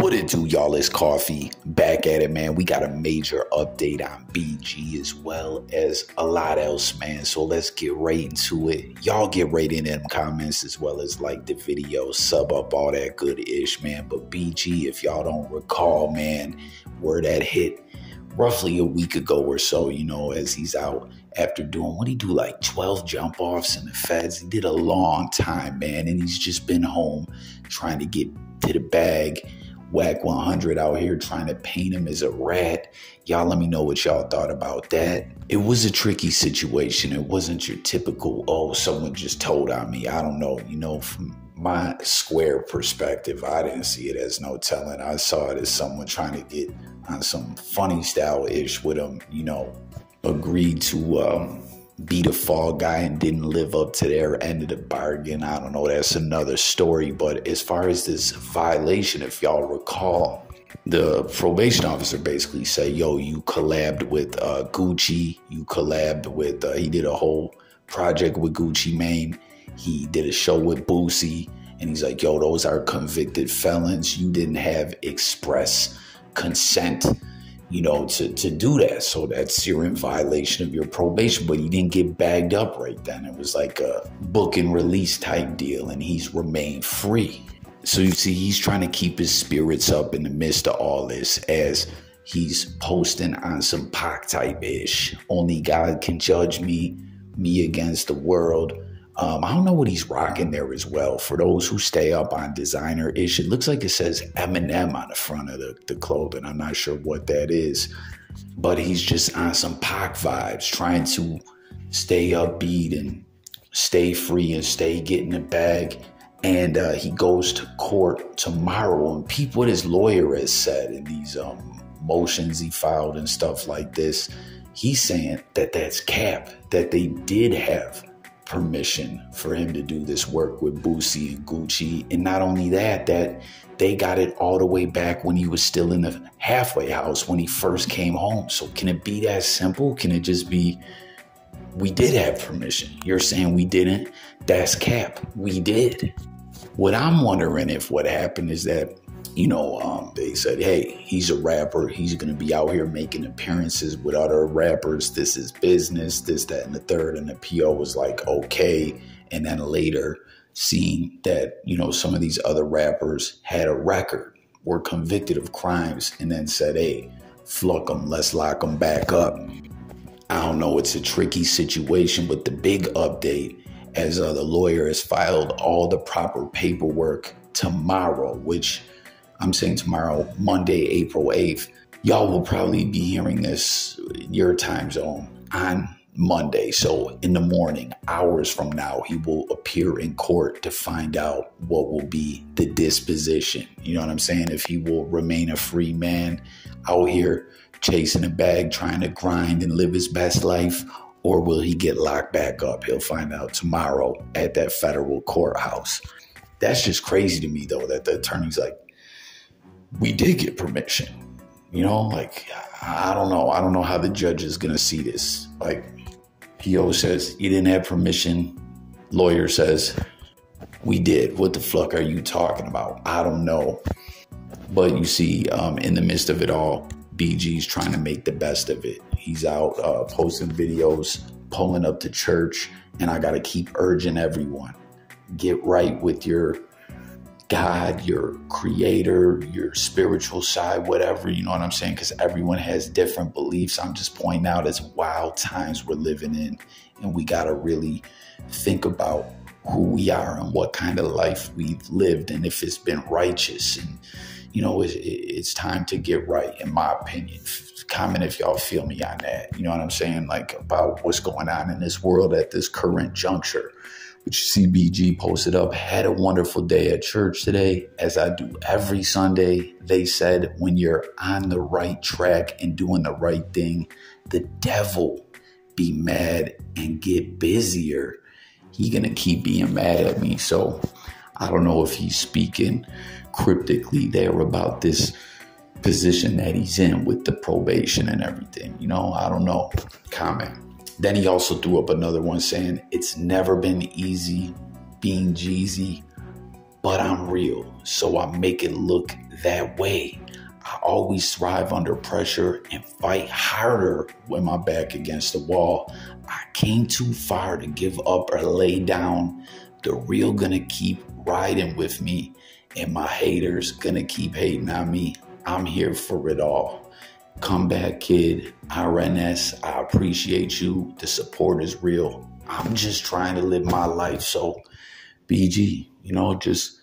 What it do, y'all? It's Coffee back at it, man. We got a major update on BG as well as a lot else, man. So let's get right into it. Y'all get right in them comments as well as like the video, sub up all that good ish, man. But BG, if y'all don't recall, man, where that hit roughly a week ago or so, you know, as he's out after doing what he do like 12 jump offs in the feds. He did a long time, man, and he's just been home trying to get to the bag Whack 100 out here trying to paint him as a rat. Y'all let me know what y'all thought about that. It was a tricky situation. It wasn't your typical, oh, someone just told on me. I don't know. You know, from my square perspective, I didn't see it as no telling. I saw it as someone trying to get on some funny style ish with him, you know, agreed to um, be the fall guy and didn't live up to their end of the bargain. I don't know. That's another story. But as far as this violation, if y'all recall, the probation officer basically said, "Yo, you collabed with uh, Gucci. You collabed with. Uh, he did a whole project with Gucci Mane. He did a show with Boosie." And he's like, "Yo, those are convicted felons. You didn't have express consent." you know, to, to do that. So that's you're in violation of your probation. But he didn't get bagged up right then. It was like a book and release type deal, and he's remained free. So you see, he's trying to keep his spirits up in the midst of all this as he's posting on some Pac type ish. Only God can judge me, me against the world. Um, I don't know what he's rocking there as well. For those who stay up on designer ish, it looks like it says Eminem on the front of the, the clothing. I'm not sure what that is, but he's just on some Pac vibes, trying to stay upbeat and stay free and stay getting the bag. And uh, he goes to court tomorrow. And people, what his lawyer has said in these um, motions he filed and stuff like this, he's saying that that's cap, that they did have permission for him to do this work with Boosie and Gucci. And not only that, that they got it all the way back when he was still in the halfway house when he first came home. So can it be that simple? Can it just be we did have permission? You're saying we didn't? That's cap. We did. What I'm wondering if what happened is that you know, um, they said, hey, he's a rapper. He's going to be out here making appearances with other rappers. This is business, this, that, and the third. And the PO was like, okay. And then later, seeing that, you know, some of these other rappers had a record, were convicted of crimes, and then said, hey, fluck them, let's lock them back up. I don't know, it's a tricky situation, but the big update as uh, the lawyer has filed all the proper paperwork tomorrow, which I'm saying tomorrow, Monday, April 8th. Y'all will probably be hearing this your time zone on Monday. So in the morning, hours from now, he will appear in court to find out what will be the disposition. You know what I'm saying? If he will remain a free man out here chasing a bag, trying to grind and live his best life, or will he get locked back up? He'll find out tomorrow at that federal courthouse. That's just crazy to me, though, that the attorney's like, we did get permission. You know, like I don't know. I don't know how the judge is gonna see this. Like he always says, you didn't have permission. Lawyer says, we did. What the fuck are you talking about? I don't know. But you see, um, in the midst of it all, BG's trying to make the best of it. He's out uh, posting videos, pulling up to church, and I got to keep urging everyone get right with your God, your creator, your spiritual side, whatever, you know what I'm saying? Because everyone has different beliefs. I'm just pointing out it's wild times we're living in, and we got to really think about who we are and what kind of life we've lived and if it's been righteous. And, you know, it's, it's time to get right, in my opinion. Comment if y'all feel me on that. You know what I'm saying? Like about what's going on in this world at this current juncture which CBG posted up, had a wonderful day at church today, as I do every Sunday. They said, when you're on the right track and doing the right thing, the devil be mad and get busier. He gonna keep being mad at me. So I don't know if he's speaking cryptically there about this position that he's in with the probation and everything. You know, I don't know. Comment. Then he also threw up another one saying, It's never been easy being Jeezy. but I'm real. So I make it look that way. I always thrive under pressure and fight harder when my back against the wall. I came too far to give up or lay down. The real gonna keep riding with me, and my haters gonna keep hating on me. I'm here for it all. Come back, kid. RNS, I appreciate you. The support is real. I'm just trying to live my life. So, BG, you know, just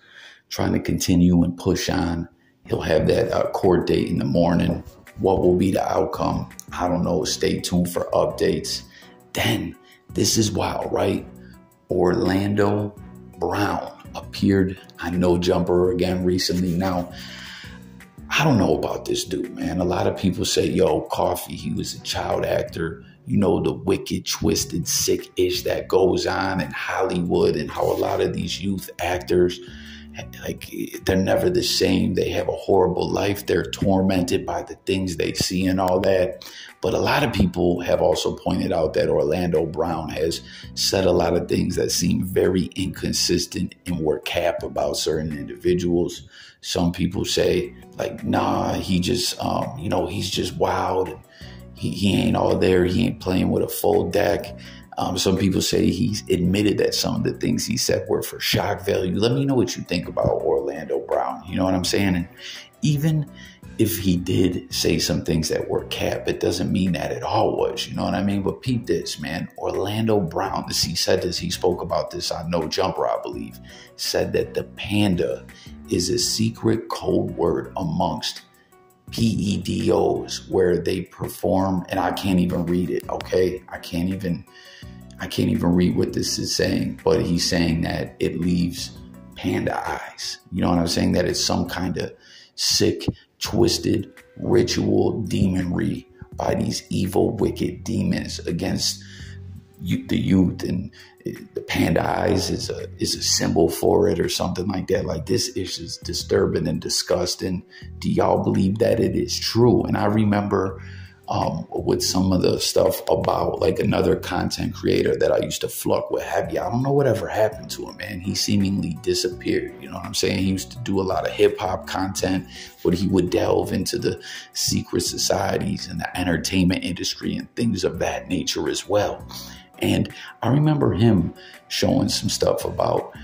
trying to continue and push on. He'll have that uh, court date in the morning. What will be the outcome? I don't know. Stay tuned for updates. Then, this is wild, right? Orlando Brown appeared on No Jumper again recently. Now, I don't know about this dude, man. A lot of people say, yo, Coffee, he was a child actor. You know, the wicked, twisted, sick ish that goes on in Hollywood and how a lot of these youth actors, like, they're never the same. They have a horrible life. They're tormented by the things they see and all that. But a lot of people have also pointed out that Orlando Brown has said a lot of things that seem very inconsistent and were cap about certain individuals. Some people say, like, nah, he just, um, you know, he's just wild. He, he ain't all there. He ain't playing with a full deck. Um, some people say he's admitted that some of the things he said were for shock value. Let me know what you think about Orlando Brown. You know what I'm saying? And even if he did say some things that were cap, it doesn't mean that it all was. You know what I mean? But peep this, man. Orlando Brown, this he said this, he spoke about this on No Jumper, I believe, said that the panda is a secret code word amongst PEDOs where they perform, and I can't even read it, okay? I can't even I can't even read what this is saying, but he's saying that it leaves panda eyes. You know what I'm saying? That it's some kind of sick, twisted ritual demonry by these evil, wicked demons against the youth and the panda eyes is a is a symbol for it or something like that. Like this is just disturbing and disgusting. Do y'all believe that it is true? And I remember um, with some of the stuff about like another content creator that I used to fluck with Heavy. I don't know whatever happened to him, man. He seemingly disappeared. You know what I'm saying? He used to do a lot of hip hop content, but he would delve into the secret societies and the entertainment industry and things of that nature as well. And I remember him showing some stuff about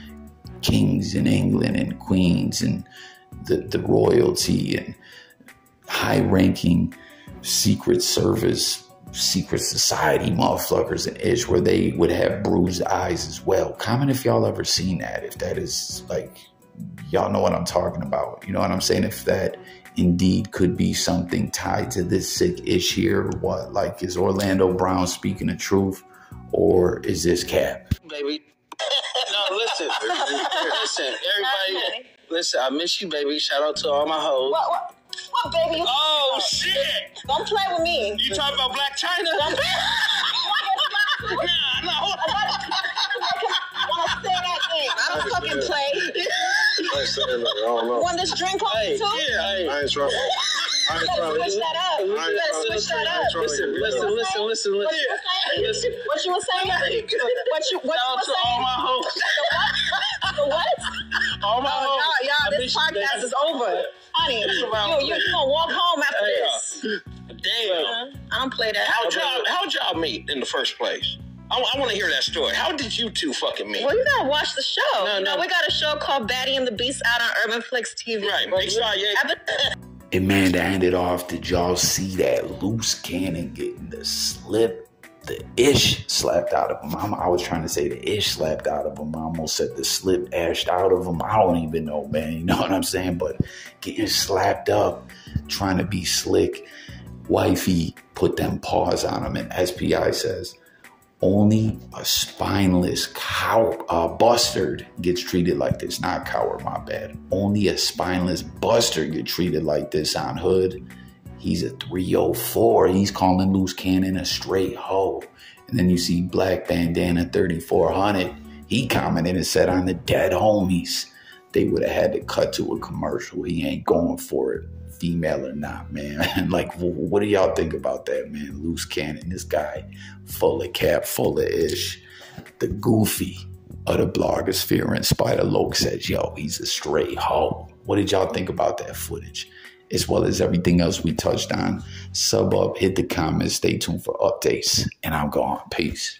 kings in England and queens and the, the royalty and high ranking secret service, secret society motherfuckers and ish where they would have bruised eyes as well. Comment if y'all ever seen that, if that is like y'all know what I'm talking about. You know what I'm saying? If that indeed could be something tied to this sick ish here, what like is Orlando Brown speaking the truth? or is this cap? Baby. no, listen. listen, everybody. Listen, I miss you, baby. Shout out to all my hoes. What, what, what baby? Oh, shit. Don't play with me. You talking about Blac Chyna? nah, no. I want to say that. I don't fucking play. I ain't saying nothing. I don't know. Want this drink on hey, too? Yeah, hey. I ain't trying. You better switch that up. You better switch that up. Listen, listen, listen, listen, What you was saying? Listen. What you was saying? What you what Shout out you to all was my hoes. saying? The what? All my Oh, y'all, y'all, this miss podcast baby. is over. Honey, you, you, you gonna walk home after Hey, this. Damn. I don't play that. How'd y'all, how'd y'all meet in the first place? I, I want to hear that story. How did you two fucking meet? Well, you gotta watch the show. No, you know, no. we got a show called Batty and the Beast out on Urban Flicks TV. Right, Big Saye. And man, to end it off, did y'all see that Luce Cannon getting the slip, the ish slapped out of him? I'm, I was trying to say the ish slapped out of him. I almost said the slip ashed out of him. I don't even know, man. You know what I'm saying? But getting slapped up, trying to be slick. Wifey put them paws on him, and SPI says, only a spineless cow uh, bustard gets treated like this. Not coward, my bad. Only a spineless bustard get treated like this on Hood. He's a 304. He's calling Luce Cannon a straight hoe. And then you see Black Bandana 3400. He commented and said on the dead homies. They would have had to cut to a commercial. He ain't going for it, female or not, man. like, what do y'all think about that, man? Luce Cannon, this guy, full of cap, full of ish. The goofy of the blogosphere and Spider Loc says, yo, he's a straight hoe. What did y'all think about that footage? As well as everything else we touched on. Sub up, hit the comments, stay tuned for updates, and I'm gone. Peace.